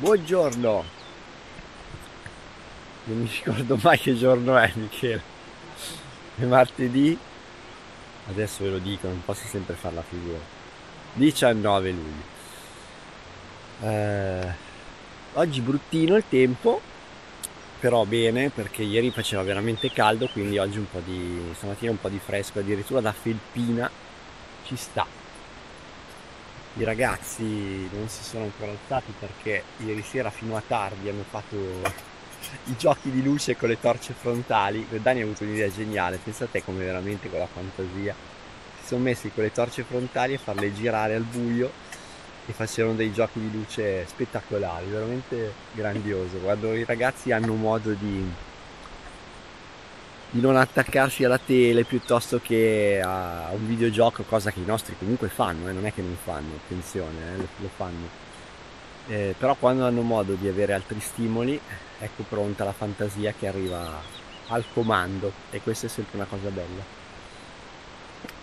Buongiorno. Non mi ricordo mai che giorno è, Michele. È martedì. Adesso ve lo dico, non posso sempre fare la figura. 19 luglio. Eh, oggi bruttino il tempo, però bene perché ieri faceva veramente caldo, quindi oggi un po' di stamattina un po' di fresco, addirittura da felpina ci sta i ragazzi non si sono ancora alzati perché ieri sera fino a tardi hanno fatto i giochi di luce con le torce frontali. Dani ha avuto un'idea geniale, pensa a te come veramente con la fantasia. Si sono messi con le torce frontali a farle girare al buio e facevano dei giochi di luce spettacolari, veramente grandioso. Quando i ragazzi hanno modo di di non attaccarsi alla tele piuttosto che a un videogioco, cosa che i nostri comunque fanno, eh, non è che non fanno, attenzione, eh, lo, lo, fanno. Eh, però quando hanno modo di avere altri stimoli, ecco pronta la fantasia che arriva al comando e questa è sempre una cosa bella.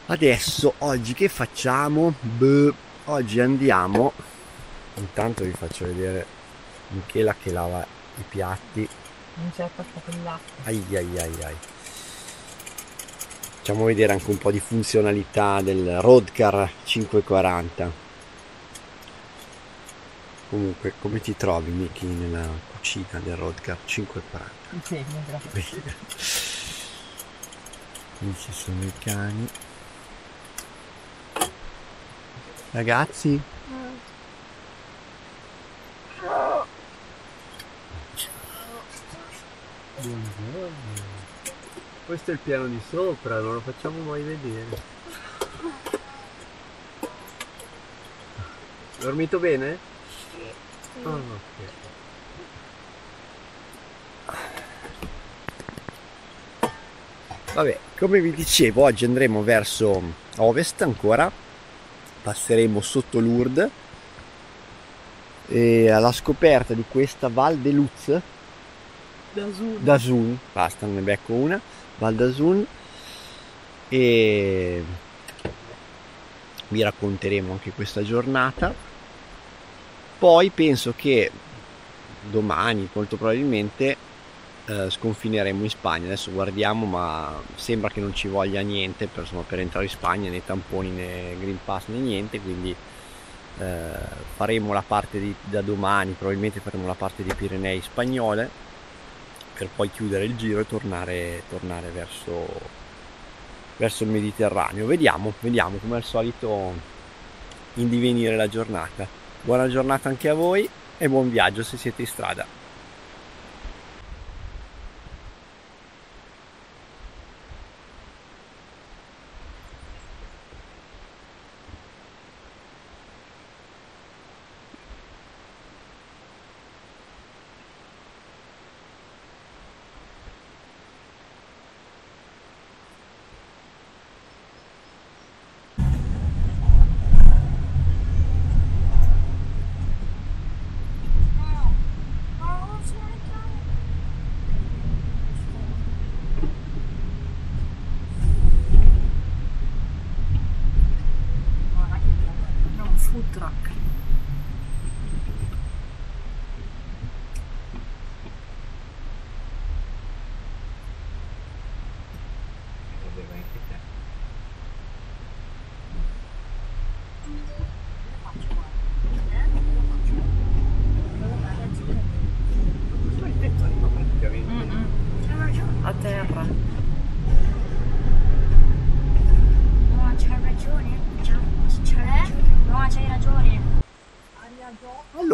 Adesso, oggi che facciamo? Beh, oggi andiamo, intanto vi faccio vedere Michela che lava i piatti. Non c'è passato l'acqua. Ai ai ai ai facciamo vedere anche un po' di funzionalità del Roadcar 540 comunque come ti trovi Miki nella cucina del Roadcar 540 bene grazie. Qui ci sono i cani. Ragazzi? Buongiorno questo è il piano di sopra, non lo facciamo mai vedere. Dormito bene? Sì. Oh, ok. Vabbè, come vi dicevo, oggi andremo verso ovest ancora, passeremo sotto Lourdes e alla scoperta di questa Val de Luz Dazun. Dazun, basta, ne becco una Val d'Asun e vi racconteremo anche questa giornata. Poi penso che domani, molto probabilmente, eh, sconfineremo in Spagna. Adesso guardiamo, ma sembra che non ci voglia niente per, insomma, per entrare in Spagna, né tamponi né Green Pass né niente, quindi eh, faremo la parte di, da domani, probabilmente faremo la parte dei Pirenei spagnole per poi chiudere il giro e tornare, tornare verso, verso il Mediterraneo. Vediamo, vediamo come al solito in divenire la giornata. Buona giornata anche a voi e buon viaggio se siete in strada.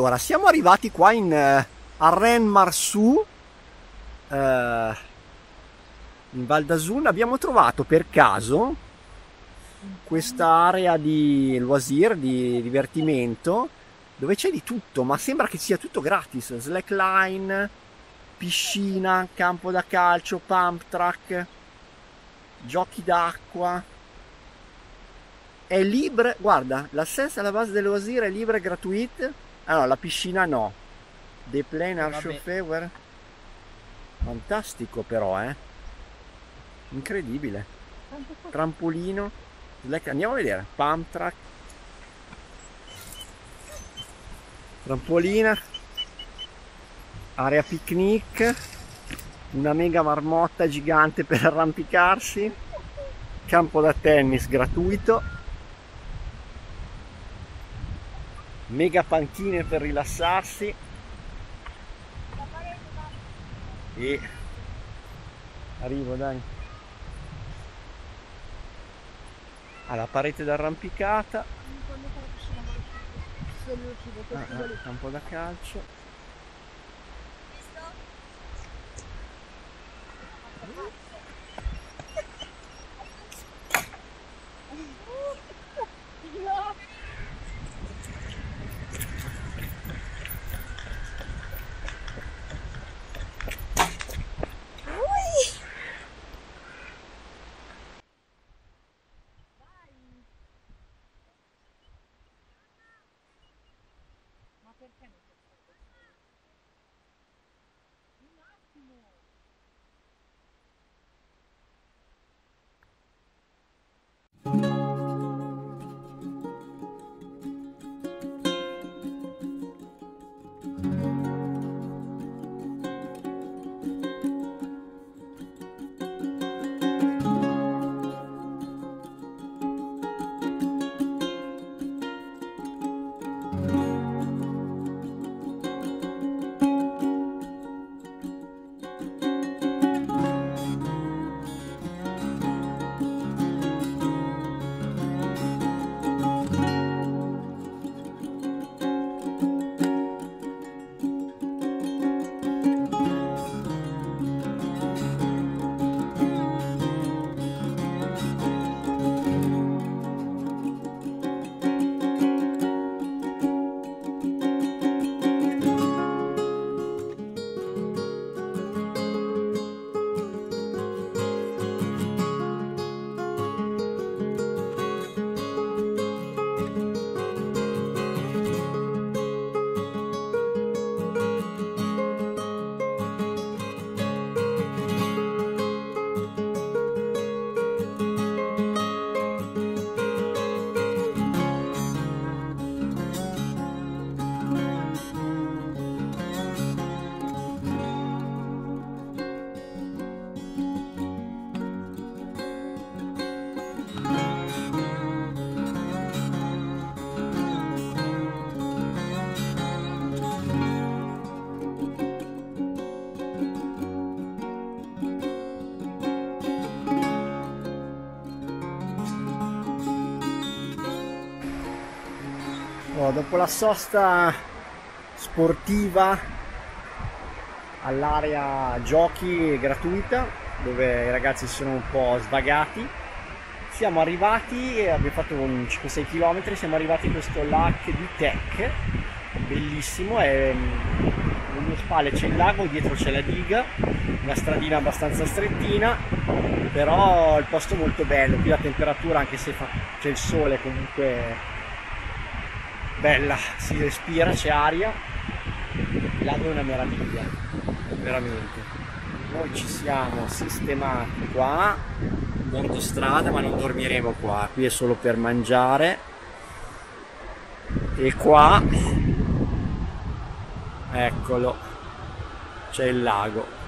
Allora, siamo arrivati qua in uh, a Ren Marsu, uh, in Val d'Azun. Abbiamo trovato per caso questa area di loisir, di divertimento, dove c'è di tutto, ma sembra che sia tutto gratis. Slackline, piscina, campo da calcio, pump track, giochi d'acqua. È libre, guarda, l'accesso alla base del loisir è libre e gratuito No, la piscina no. The plane are chauffeur. Fantastico però, eh. Incredibile. Trampolino. Andiamo a vedere. Pump track. Trampolina. area picnic, una mega marmotta gigante per arrampicarsi, campo da tennis gratuito, mega panchine per rilassarsi. E arrivo dai. Alla parete d'arrampicata. Ah, ah, campo da calcio. Perché Dopo la sosta sportiva all'area giochi gratuita dove i ragazzi sono un po' svagati siamo arrivati abbiamo fatto un 5-6 km siamo arrivati in questo lac di Tech bellissimo è, alle mie spalle c'è il lago dietro c'è la diga una stradina abbastanza strettina però il posto è molto bello qui la temperatura anche se c'è il sole comunque bella, si respira, c'è aria, lago è una meraviglia, veramente. Noi ci siamo sistemati qua, in strada, ma non dormiremo qua, qui è solo per mangiare. E qua, eccolo, c'è il lago.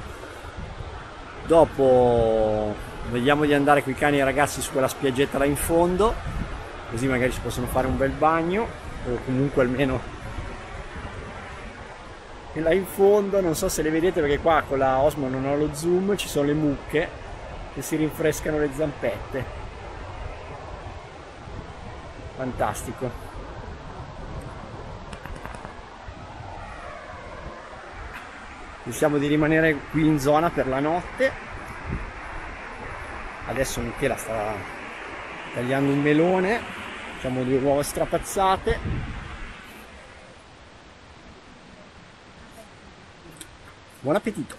Dopo vediamo di andare con i cani e i ragazzi su quella spiaggetta là in fondo, così magari si possono fare un bel bagno o comunque almeno. E là in fondo non so se le vedete perché qua con la Osmo non ho lo zoom ci sono le mucche che si rinfrescano le zampette. Fantastico. Pensiamo di rimanere qui in zona per la notte. Adesso Michela sta tagliando un melone facciamo due uova strapazzate. Buon appetito.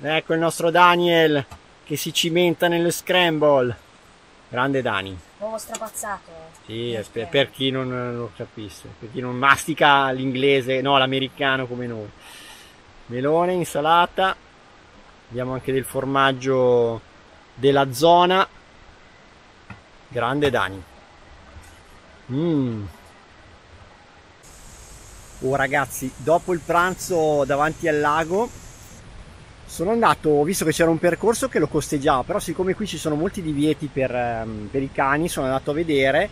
Ecco il nostro Daniel che si cimenta nello scramble. Grande Dani. Uovo strapazzato. Sì per, per chi non lo capisse per chi non mastica l'inglese no l'americano come noi. Melone insalata. Abbiamo anche del formaggio della zona Grande Dani. Mm. Oh ragazzi, dopo il pranzo davanti al lago sono andato, ho visto che c'era un percorso che lo costeggiava, però siccome qui ci sono molti divieti per, ehm, per i cani, sono andato a vedere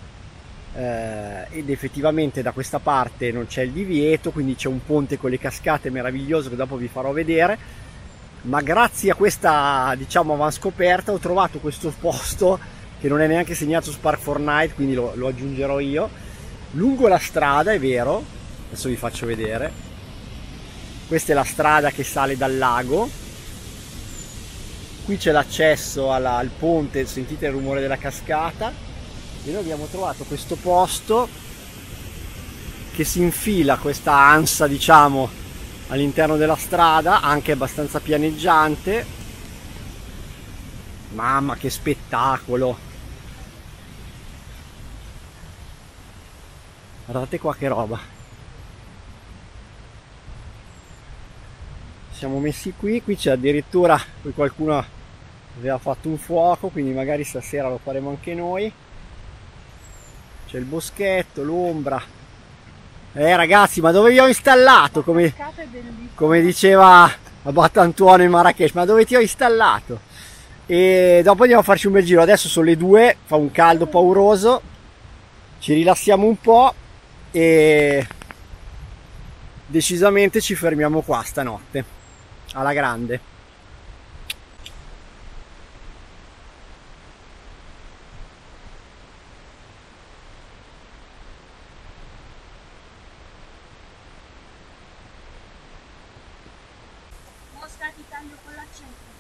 eh, ed effettivamente da questa parte non c'è il divieto, quindi c'è un ponte con le cascate meraviglioso che dopo vi farò vedere, ma grazie a questa diciamo avanscoperta ho trovato questo posto che non è neanche segnato Spark Fortnite, quindi lo, lo aggiungerò io, lungo la strada, è vero, adesso vi faccio vedere. Questa è la strada che sale dal lago. Qui c'è l'accesso alla, al ponte sentite il rumore della cascata. E noi abbiamo trovato questo posto che si infila questa ansa diciamo all'interno della strada anche abbastanza pianeggiante. Mamma che spettacolo guardate qua che roba. Siamo messi qui qui c'è addirittura qui qualcuno aveva fatto un fuoco quindi magari stasera lo faremo anche noi. C'è il boschetto l'ombra. Eh ragazzi ma dove vi ho installato? Come, come diceva Abbat Antuono in Marrakesh ma dove ti ho installato? E dopo andiamo a farci un bel giro. Adesso sono le due fa un caldo pauroso. Ci rilassiamo un po' e decisamente ci fermiamo qua stanotte alla grande Mosca ti taglio con l'accento.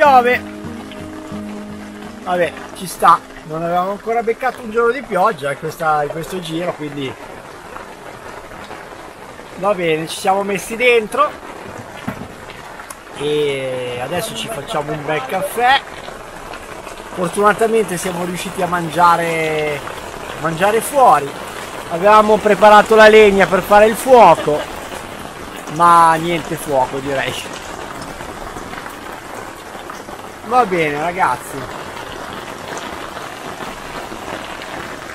Piove. Vabbè ci sta. Non avevamo ancora beccato un giorno di pioggia in, questa, in questo giro quindi va bene ci siamo messi dentro e adesso ci facciamo un bel caffè fortunatamente siamo riusciti a mangiare mangiare fuori. Avevamo preparato la legna per fare il fuoco ma niente fuoco direi. Va bene ragazzi.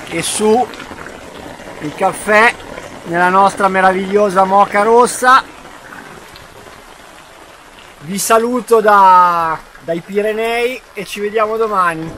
E su il caffè nella nostra meravigliosa moca rossa. Vi saluto da, dai Pirenei e ci vediamo domani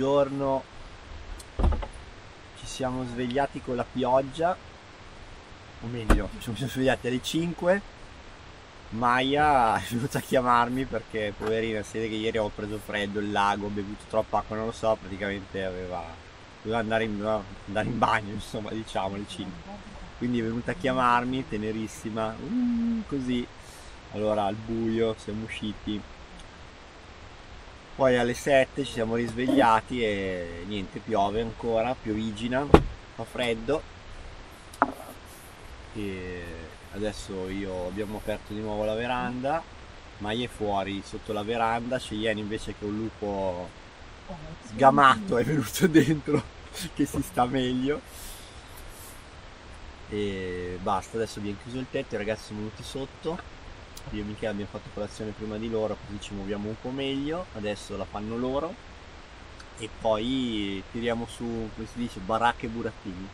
giorno ci siamo svegliati con la pioggia o meglio ci siamo svegliati alle 5 Maya è venuta a chiamarmi perché poverina si vede che ieri ho preso freddo il lago ho bevuto troppa acqua non lo so praticamente aveva doveva andare in, no, andare in bagno insomma diciamo alle 5 quindi è venuta a chiamarmi tenerissima uh, così. Allora al buio siamo usciti poi alle 7 ci siamo risvegliati e niente piove ancora piovigina fa freddo. E adesso io abbiamo aperto di nuovo la veranda Mai è fuori sotto la veranda Cheyenne invece che un lupo sgamato è venuto dentro che si sta meglio. E basta adesso abbiamo chiuso il tetto i ragazzi sono venuti sotto io e Michele abbiamo fatto colazione prima di loro così ci muoviamo un po' meglio adesso la fanno loro. E poi tiriamo su come si dice baracche e burattini.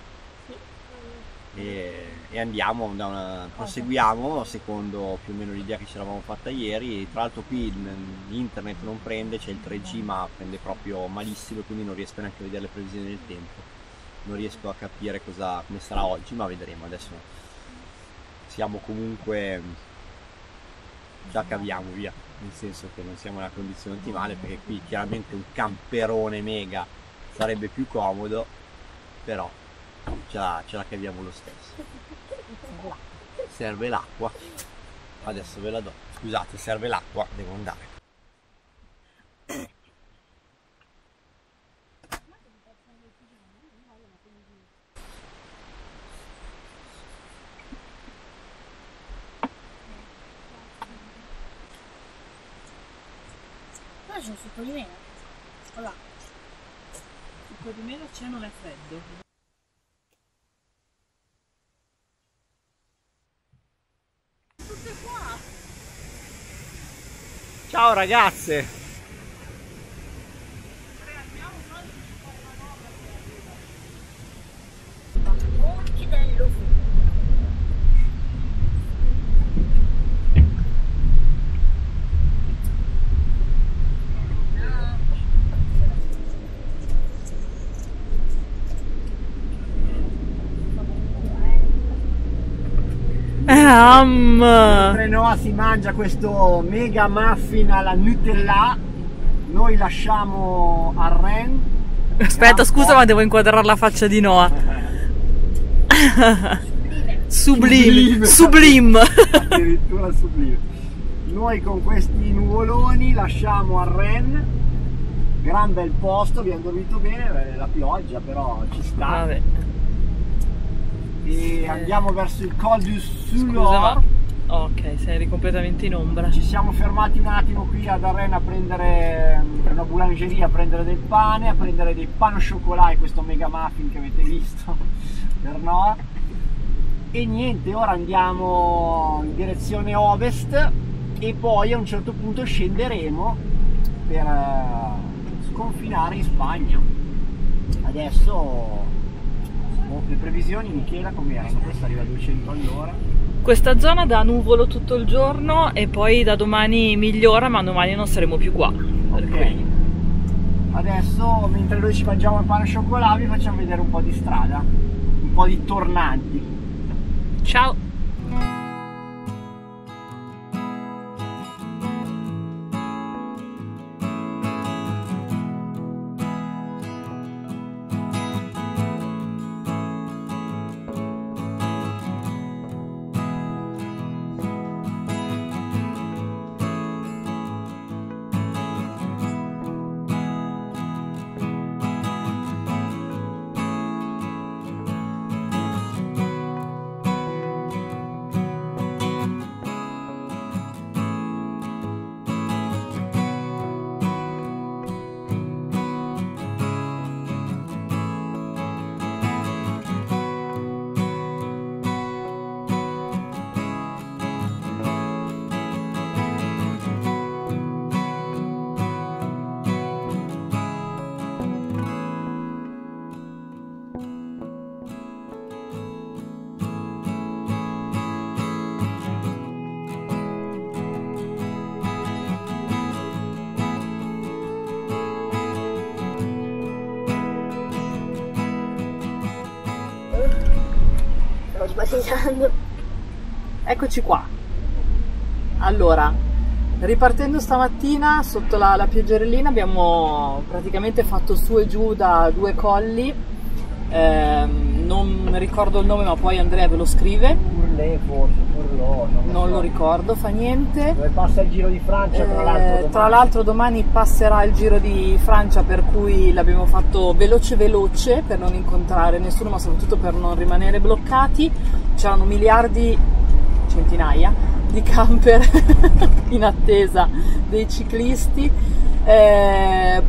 E, e andiamo una, proseguiamo secondo più o meno l'idea che ci eravamo fatta ieri. Tra l'altro qui internet non prende c'è il 3G ma prende proprio malissimo quindi non riesco neanche a vedere le previsioni del tempo. Non riesco a capire cosa, come sarà oggi ma vedremo. Adesso siamo comunque già caviamo via, nel senso che non siamo nella condizione ottimale perché qui chiaramente un camperone mega sarebbe più comodo, però ce la, ce la caviamo lo stesso. Serve l'acqua, adesso ve la do, scusate serve l'acqua, devo andare. c'è un succo di meno. Allora. Succo di meno c'è non è freddo. Ciao ragazze! Um. Mentre Noah si mangia questo mega muffin alla Nutella, noi lasciamo a Ren. Aspetta, scusa, ma devo inquadrare la faccia di Noah. Sublime. Sublime. Addirittura sublime. Noi con questi nuvoloni lasciamo a Ren. Gran bel posto, abbiamo dormito bene, la pioggia però ci sta. Vabbè e andiamo verso il Col du Sulor. Ok, sei completamente in ombra. Ci siamo fermati un attimo qui ad Arena a prendere una boulangeria, a prendere del pane, a prendere dei pan chocolat e questo mega muffin che avete visto per Noah. E niente, ora andiamo in direzione ovest e poi a un certo punto scenderemo per eh, sconfinare in Spagna. Adesso le previsioni Michela come erano? Questa arriva a 200 all'ora. Questa zona dà nuvolo tutto il giorno e poi da domani migliora, ma domani non saremo più qua. Ok. adesso mentre noi ci mangiamo il pane al cioccolato vi facciamo vedere un po' di strada, un po' di tornanti. Ciao! Sbagliando. Eccoci qua. Allora, ripartendo stamattina sotto la, la pioggerellina abbiamo praticamente fatto su e giù da due colli. Ehm, non ricordo il nome, ma poi Andrea ve lo scrive. Urlè forse, Urlò, Non ricordo, fa niente. Dove passa il Giro di Francia tra Eh, l'altro domani. tra l'altro domani passerà il Giro di Francia per cui l'abbiamo fatto veloce veloce per non incontrare nessuno ma soprattutto per non rimanere bloccati. C'erano miliardi, centinaia di camper in attesa dei ciclisti. Eh,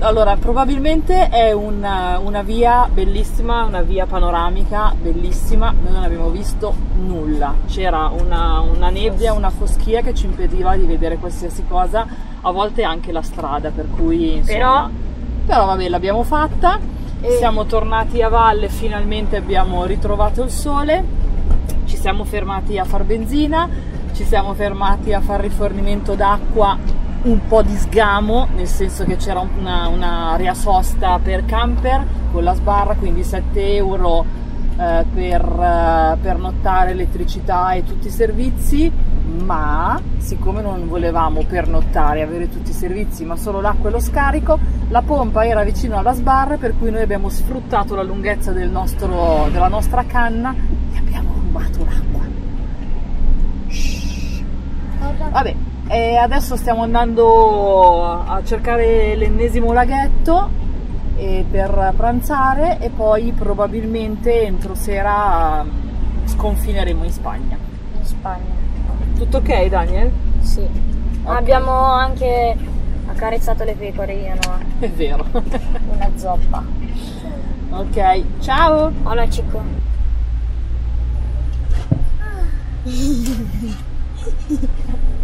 allora, probabilmente è una, una via bellissima, una via panoramica bellissima, noi non abbiamo visto nulla, c'era una, una nebbia, una foschia che ci impediva di vedere qualsiasi cosa, a volte anche la strada, per cui insomma, Però- però vabbè l'abbiamo fatta, E- siamo tornati a valle, finalmente abbiamo ritrovato il sole, ci siamo fermati a far benzina, ci siamo fermati a fare rifornimento d'acqua un po' di sgamo, nel senso che c'era una, un'area sosta per camper con la sbarra, quindi 7 euro eh, per eh, pernottare elettricità e tutti i servizi, ma siccome non volevamo pernottare avere tutti i servizi, ma solo l'acqua e lo scarico, la pompa era vicino alla sbarra, per cui noi abbiamo sfruttato la lunghezza del nostro- della nostra canna e abbiamo rubato l'acqua. Vabbè, e adesso stiamo andando a cercare l'ennesimo laghetto eh, per pranzare e poi probabilmente entro sera mm, sconfineremo in Spagna. In Spagna. Tutto ok Daniel? Sì. Ok. Abbiamo anche accarezzato le pecore io Noah. È vero. Una zoppa. ok, ciao! Hola chico.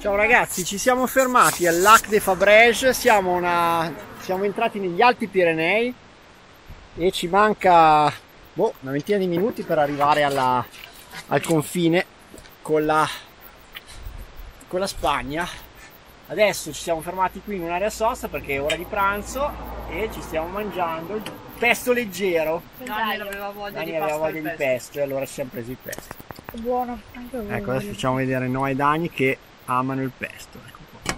Ciao ragazzi, ci siamo fermati al Lac de Fabrège, siamo, una- siamo entrati negli Alti Pirenei e ci manca boh, una ventina di minuti per arrivare alla- al confine con la, con la Spagna. Adesso ci siamo fermati qui in un'area sosta perché è ora di pranzo e ci stiamo mangiando il pesto leggero. Daniel aveva voglia Dani aveva voglia di pesto e allora ci siamo presi il pesto. È buono. Anche buono. Ecco, adesso facciamo vedere Noa e Dani che amano il pesto. Ecco qua.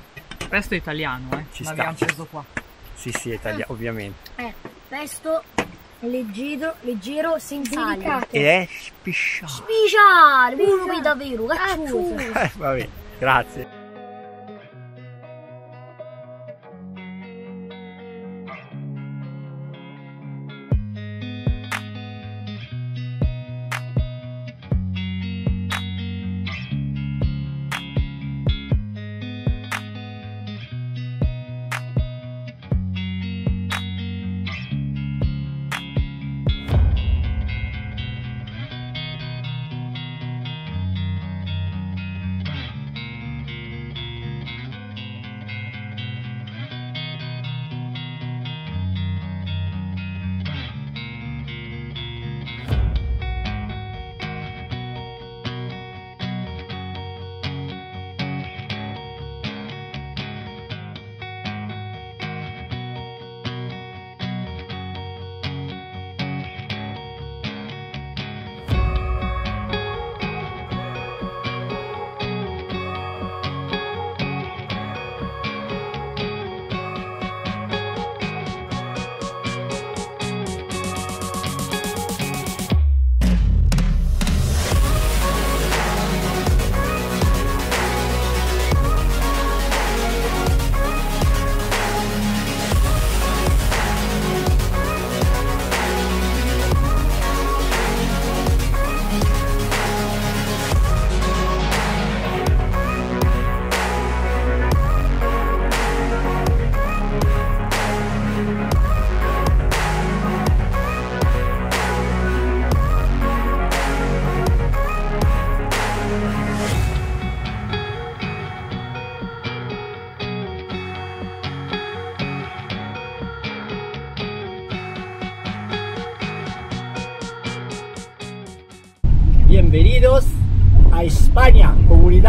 Questo è italiano, eh. Ci L'abbiamo sta. preso qua. Sì, sì, è italiano, ovviamente. Eh, pesto leggero, leggero senza sali. E è spisciato. Speciale, uno davvero, cazzo. Eh, va bene, grazie.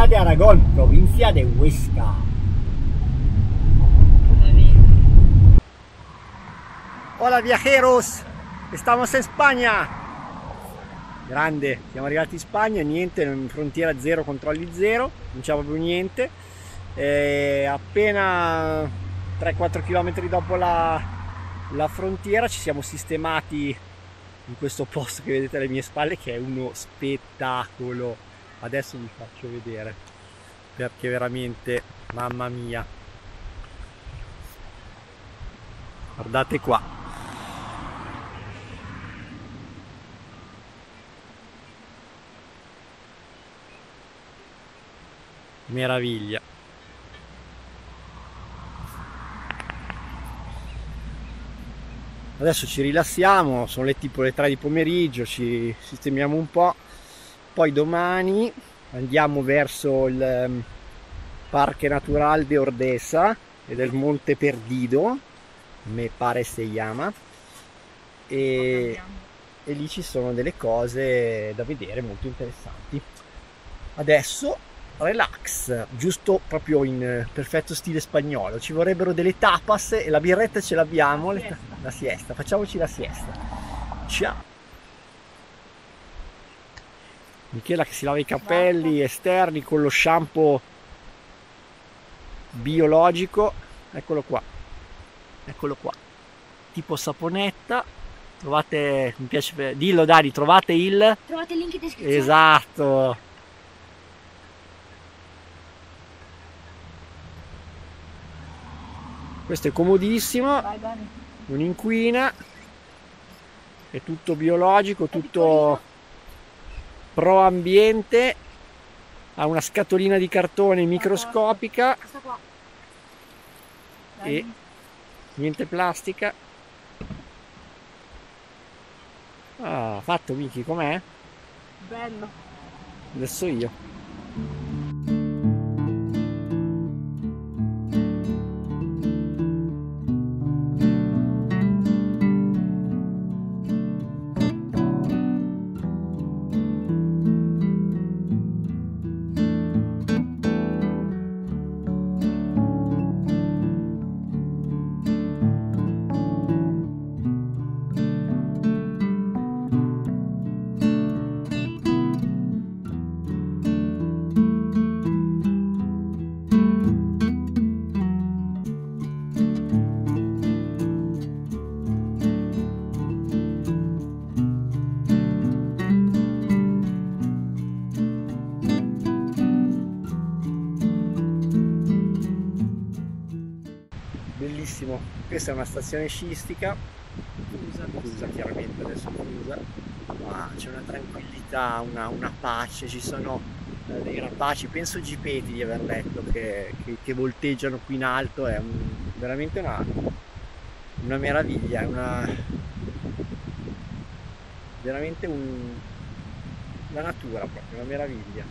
De Aragón, provincia de Huesca. Hola viajeros, estamos in Spagna. Grande, siamo arrivati in Spagna, niente, frontiera zero, controlli zero, non c'è proprio niente. E appena 3-4 km dopo la, la frontiera ci siamo sistemati in questo posto che vedete alle mie spalle che è uno spettacolo. Adesso vi faccio vedere perché veramente, mamma mia. Guardate qua. Meraviglia. Adesso ci rilassiamo, sono le tipo le 3 di pomeriggio, ci sistemiamo un po', poi domani andiamo verso il um, Parque Natural de Ordesa e del Monte Perdido, me pare si chiama, e, e lì ci sono delle cose da vedere molto interessanti. Adesso relax, giusto proprio in eh, perfetto stile spagnolo. Ci vorrebbero delle tapas e la birretta ce l'abbiamo. La, la siesta, facciamoci la siesta. Ciao. Michela che si lava i capelli esterni con lo shampoo biologico. Eccolo qua. Eccolo qua. Tipo saponetta. Trovate, mi piace, dillo Dani, trovate il... Trovate il link in descrizione. Esatto. questo è comodissimo non inquina è tutto biologico tutto pro ambiente ha una scatolina di cartone microscopica e niente plastica. Ah fatto Miki com'è? bello. Adesso io stazione scistica chiusa, chiusa chiaramente adesso chiusa. Ma c'è una tranquillità una, una, pace ci sono eh, dei rapaci. Penso gipeti di aver letto che, che, che volteggiano qui in alto è un, veramente una, una meraviglia è una veramente un, la natura proprio una meraviglia.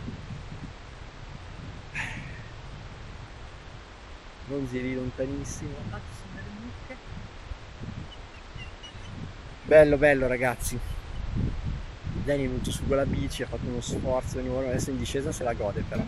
Bronzi lì lontanissimo bello bello ragazzi. Danny è venuto su con la bici ha fatto uno sforzo adesso in discesa se la gode però